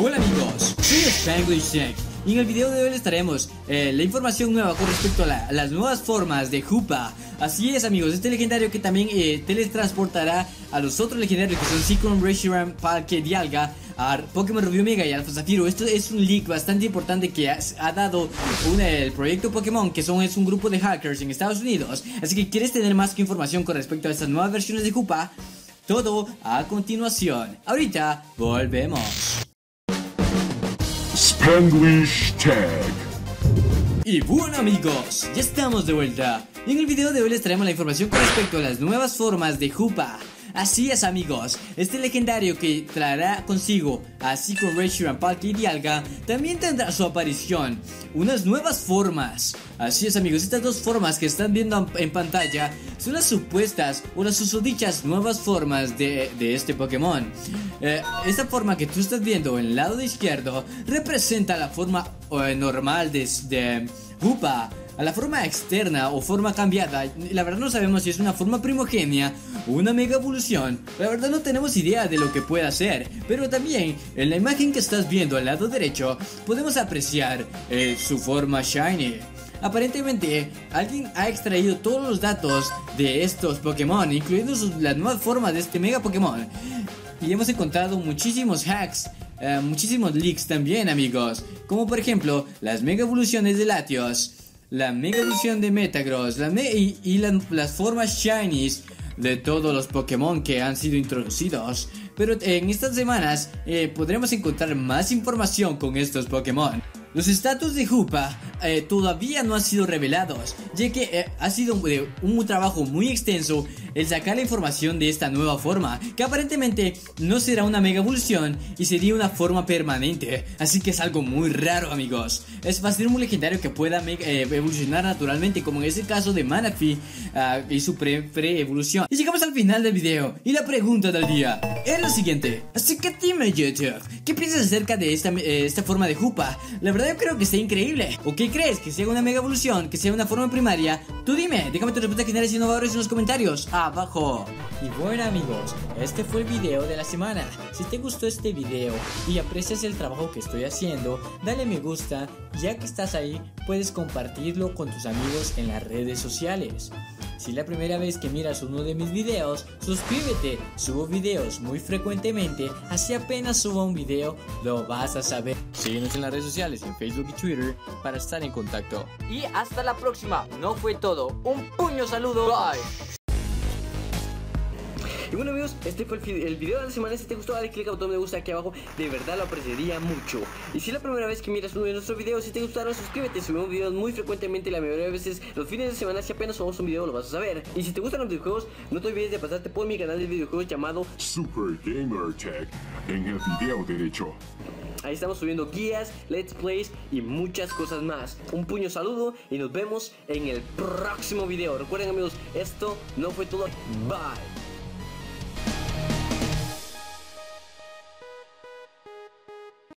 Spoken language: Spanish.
Hola amigos, soy Spanglish Tech y en el video de hoy les traemos eh, la información nueva con respecto a, las nuevas formas de Hoopa. Así es amigos, este legendario que también eh, teletransportará a los otros legendarios que son Cyclone, Reshiram, Palke, Dialga, a Pokémon Rubio Mega y Alpha Zafiro. Esto es un leak bastante importante que ha, dado el proyecto Pokémon, que son, es un grupo de hackers en Estados Unidos. Así que quieres tener más que información con respecto a estas nuevas versiones de Hoopa, todo a continuación. Ahorita volvemos. Y bueno amigos, ya estamos de vuelta. Y en el video de hoy les traemos la información con respecto a las nuevas formas de Hoopa. Así es amigos, este legendario que traerá consigo a Secret Ratio Palki y Dialga también tendrá su aparición, unas nuevas formas. Así es amigos, estas dos formas que están viendo en pantalla son las supuestas o las susodichas nuevas formas de, este Pokémon. Eh, esta forma que tú estás viendo en el lado izquierdo representa la forma eh, normal de, de a la forma externa o forma cambiada, la verdad no sabemos si es una forma primogenia o una mega evolución. La verdad no tenemos idea de lo que pueda ser. Pero también en la imagen que estás viendo al lado derecho podemos apreciar eh, su forma shiny. Aparentemente, alguien ha extraído todos los datos de estos Pokémon, incluyendo la nueva forma de este Mega Pokémon. Y hemos encontrado muchísimos hacks, eh, muchísimos leaks también, amigos. Como por ejemplo, las Mega Evoluciones de Latios la mega evolución de Metagross la y, las formas shinies de todos los Pokémon que han sido introducidos. Pero en estas semanas eh, podremos encontrar más información con estos Pokémon. Los estatus de Hoopa eh, todavía no han sido revelados, ya que eh, ha sido un, trabajo muy extenso el sacar la información de esta nueva forma, que aparentemente no será una mega evolución y sería una forma permanente, así que es algo muy raro amigos. Es fácil un legendario que pueda eh, evolucionar naturalmente, como en ese caso de Manaphy ah, y su pre-evolución. y llegamos al final del video, y la pregunta del día es lo siguiente, así que dime YouTube, ¿qué piensas acerca de esta, esta forma de Hoopa? La verdad yo creo que está increíble. ¿O qué crees? ¿Que sea una mega evolución? ¿Que sea una forma primaria? Tú dime, déjame tus respuestas generales innovadores en los comentarios abajo. Y bueno amigos, este fue el video de la semana. Si te gustó este video y aprecias el trabajo que estoy haciendo, dale me gusta. Ya que estás ahí, puedes compartirlo con tus amigos en las redes sociales. Si es la primera vez que miras uno de mis videos, suscríbete. Subo videos muy frecuentemente, así apenas suba un video lo vas a saber. Síguenos en las redes sociales, en Facebook y Twitter, para estar en contacto. Y hasta la próxima. No fue todo. Un puño saludo. Bye. Y bueno amigos, este fue el, video de la semana Si te gustó dale click al botón de gusta aquí abajo De verdad lo apreciaría mucho Y si es la primera vez que miras uno de nuestros videos Si te gustaron suscríbete, subimos videos muy frecuentemente La mayoría de veces los fines de semana Si apenas subimos un video lo vas a saber Y si te gustan los videojuegos no te olvides de pasarte por mi canal de videojuegos llamado Super Gamer Tech En el video derecho Ahí estamos subiendo guías, let's plays y muchas cosas más. Un puño saludo y nos vemos en el próximo video. Recuerden amigos, esto no fue todo. Bye.